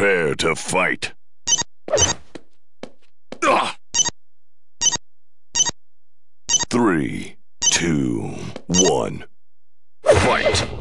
Prepare to fight. Three, two, one, fight!